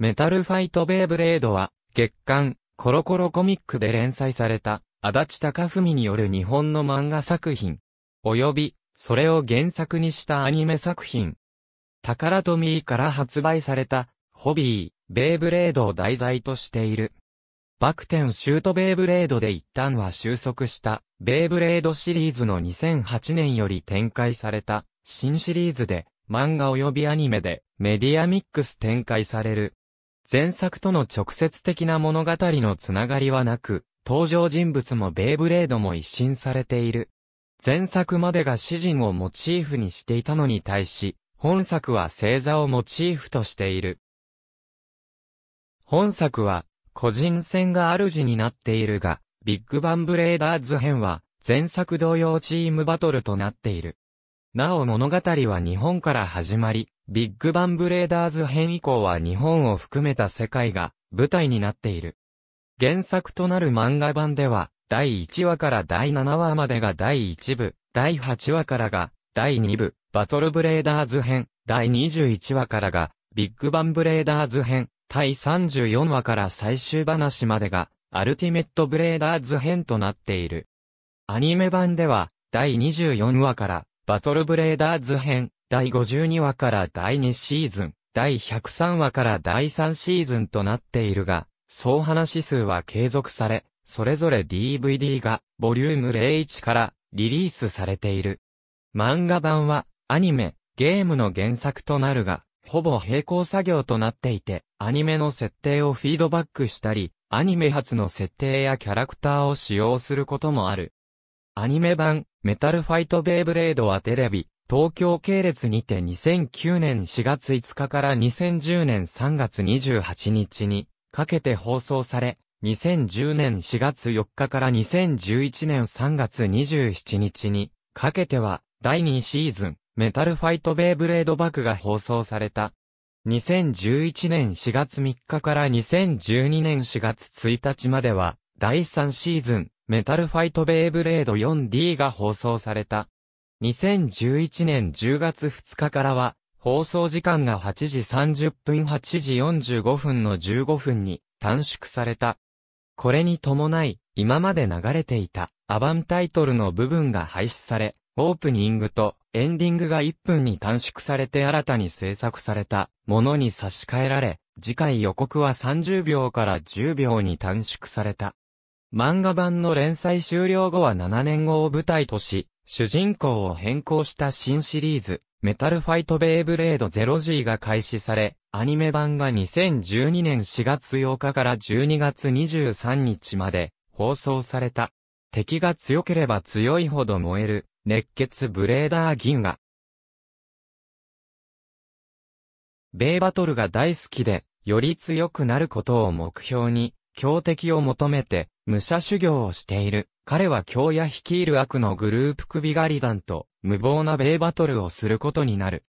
メタルファイトベイブレードは、月刊、コロコロコミックで連載された、足立隆文による日本の漫画作品、及び、それを原作にしたアニメ作品。タカラトミーから発売された、ホビー、ベイブレードを題材としている。バクテンシュートベイブレードで一旦は収束した、ベイブレードシリーズの2008年より展開された、新シリーズで、漫画及びアニメで、メディアミックス展開される。前作との直接的な物語のつながりはなく、登場人物もベイブレードも一新されている。前作までが詩人をモチーフにしていたのに対し、本作は星座をモチーフとしている。本作は、個人戦が主になっているが、ビッグバンブレーダーズ編は、前作同様チームバトルとなっている。なお物語は日本から始まり、ビッグバンブレーダーズ編以降は日本を含めた世界が舞台になっている。原作となる漫画版では、第1話から第7話までが第1部、第8話からが第2部、バトルブレーダーズ編、第21話からがビッグバンブレーダーズ編、第34話から最終話までがアルティメットブレーダーズ編となっている。アニメ版では第24話からバトルブレーダーズ編、第52話から第2シーズン、第103話から第3シーズンとなっているが、総話数は継続され、それぞれ DVD が、ボリューム01からリリースされている。漫画版は、アニメ、ゲームの原作となるが、ほぼ並行作業となっていて、アニメの設定をフィードバックしたり、アニメ初の設定やキャラクターを使用することもある。アニメ版、メタルファイトベイブレードはテレビ、東京系列にて2009年4月5日から2010年3月28日にかけて放送され、2010年4月4日から2011年3月27日にかけては第2シーズンメタルファイトベイブレードバックが放送された。2011年4月3日から2012年4月1日までは第3シーズンメタルファイトベイブレード 4D が放送された。2011年10月2日からは、放送時間が8時30分8時45分の15分に短縮された。これに伴い、今まで流れていたアバンタイトルの部分が廃止され、オープニングとエンディングが1分に短縮されて新たに制作されたものに差し替えられ、次回予告は30秒から10秒に短縮された。漫画版の連載終了後は7年後を舞台とし、主人公を変更した新シリーズ、メタルファイトベイブレード 0G が開始され、アニメ版が2012年4月8日から12月23日まで放送された。敵が強ければ強いほど燃える、熱血ブレーダー銀河。ベイバトルが大好きで、より強くなることを目標に、強敵を求めて、武者修行をしている。彼は京也率いる悪のグループ首狩り団と無謀なベイバトルをすることになる。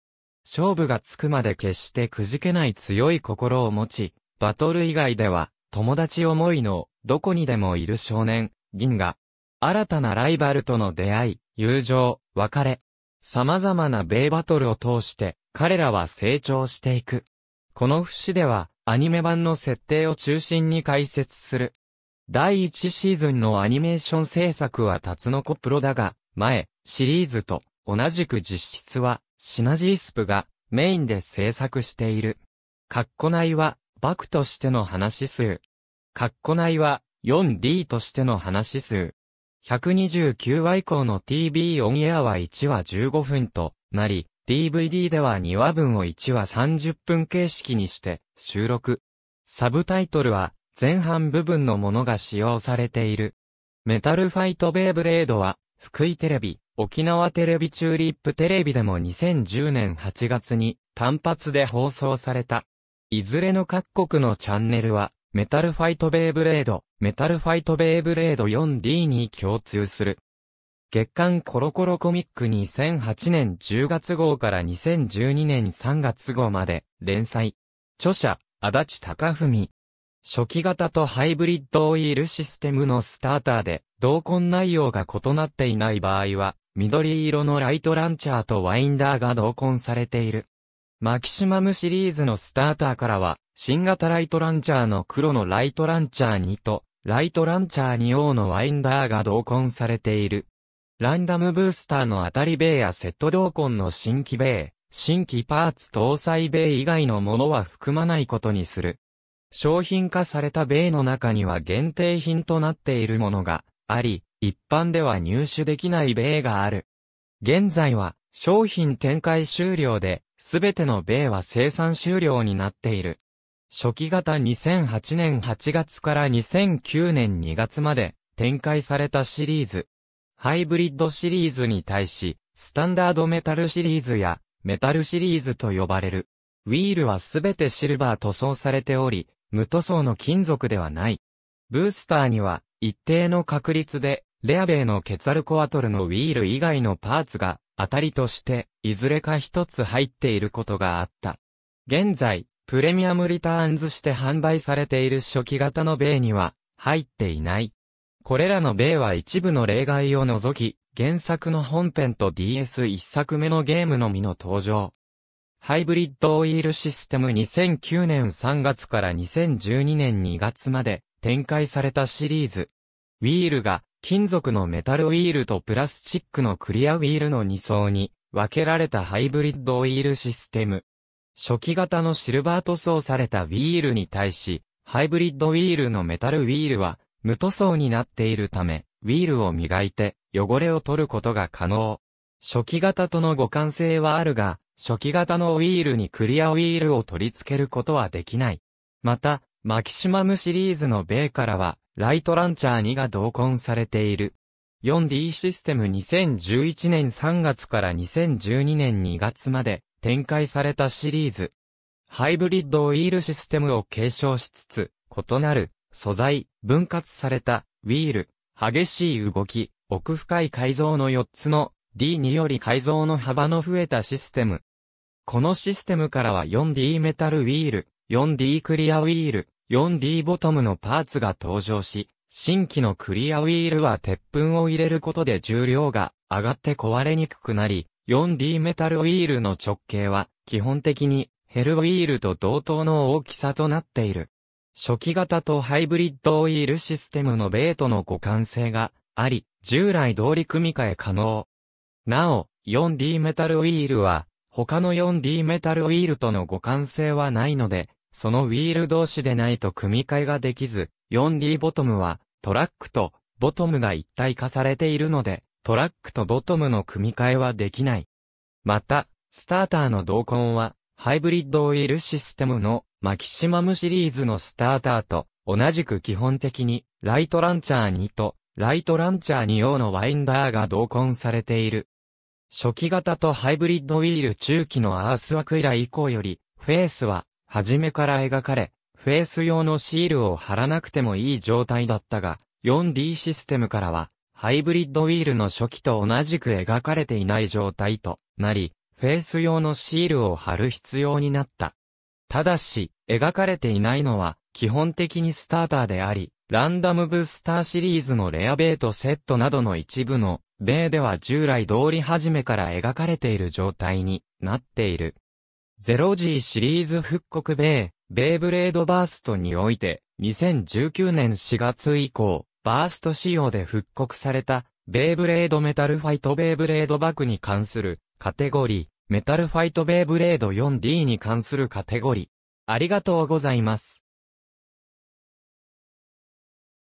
勝負がつくまで決してくじけない強い心を持ち、バトル以外では友達思いのどこにでもいる少年、銀が、新たなライバルとの出会い、友情、別れ、様々なベイバトルを通して彼らは成長していく。この節ではアニメ版の設定を中心に解説する。第1シーズンのアニメーション制作はタツノコプロだが、前、シリーズと同じく実質はシナジースプがメインで制作している。カッコ内はバクとしての話数。カッコ内は 4D としての話数。129話以降の TV オンエアは1話15分となり、DVD では2話分を1話30分形式にして収録。サブタイトルは前半部分のものが使用されている。メタルファイトベイブレードは福井テレビ、沖縄テレビチューリップテレビでも2010年8月に単発で放送された。いずれの各国のチャンネルはメタルファイトベイブレード、メタルファイトベイブレード 4D に共通する。月刊コロコロコミック2008年10月号から2012年3月号まで連載。著者、足立隆文。初期型とハイブリッドオイルシステムのスターターで、同梱内容が異なっていない場合は、緑色のライトランチャーとワインダーが同梱されている。マキシマムシリーズのスターターからは、新型ライトランチャーの黒のライトランチャー2と、ライトランチャー2用のワインダーが同梱されている。ランダムブースターの当たりベイやセット同梱の新規ベイ、新規パーツ搭載ベイ以外のものは含まないことにする。商品化されたベイの中には限定品となっているものがあり、一般では入手できないベイがある。現在は商品展開終了で、すべてのベイは生産終了になっている。初期型2008年8月から2009年2月まで展開されたシリーズ。ハイブリッドシリーズに対し、スタンダードメタルシリーズやメタルシリーズと呼ばれる。ウィールはすべてシルバー塗装されており、無塗装の金属ではない。ブースターには一定の確率でレアベイのケツァルコアトルのウィール以外のパーツが当たりとしていずれか一つ入っていることがあった。現在、プレミアムリターンズして販売されている初期型の米には入っていない。これらの米は一部の例外を除き、原作の本編と DS1 作目のゲームのみの登場。ハイブリッドオイルシステム2009年3月から2012年2月まで展開されたシリーズ。ウィールが金属のメタルウィールとプラスチックのクリアウィールの2層に分けられたハイブリッドオイールシステム。初期型のシルバー塗装されたウィールに対し、ハイブリッドウィールのメタルウィールは無塗装になっているため、ウィールを磨いて汚れを取ることが可能。初期型との互換性はあるが、初期型のウィールにクリアウィールを取り付けることはできない。また、マキシマムシリーズの米からは、ライトランチャー2が同梱されている。4D システム2011年3月から2012年2月まで展開されたシリーズ。ハイブリッドオイールシステムを継承しつつ、異なる素材、分割されたウィール、激しい動き、奥深い改造の4つの D により改造の幅の増えたシステム。このシステムからは 4D メタルウィール、4D クリアウィール、4D ボトムのパーツが登場し、新規のクリアウィールは鉄粉を入れることで重量が上がって壊れにくくなり、4D メタルウィールの直径は基本的にヘルウィールと同等の大きさとなっている。初期型とハイブリッドオイールシステムのベートの互換性があり、従来通り組み替え可能。なお、4D メタルウィールは、他の 4D メタルウィールとの互換性はないので、そのウィール同士でないと組み替えができず、4D ボトムは、トラックとボトムが一体化されているので、トラックとボトムの組み替えはできない。また、スターターの同梱は、ハイブリッドオイルシステムのマキシマムシリーズのスターターと同じく基本的にライトランチャー2とライトランチャー2用のワインダーが同梱されている。初期型とハイブリッドウィール中期のアースワクイラ以降より、フェースは初めから描かれ、フェース用のシールを貼らなくてもいい状態だったが、4D システムからは、ハイブリッドウィールの初期と同じく描かれていない状態となり、フェース用のシールを貼る必要になった。ただし、描かれていないのは、基本的にスターターであり、ランダムブースターシリーズのレアベートセットなどの一部の、ベイでは従来通り始めから描かれている状態になっている。0G シリーズ復刻ベイ、ベイブレードバーストにおいて、2019年4月以降、バースト仕様で復刻された、ベイブレードメタルファイトベイブレードバックに関するカテゴリー、メタルファイトベイブレード 4D に関するカテゴリー。ありがとうございます。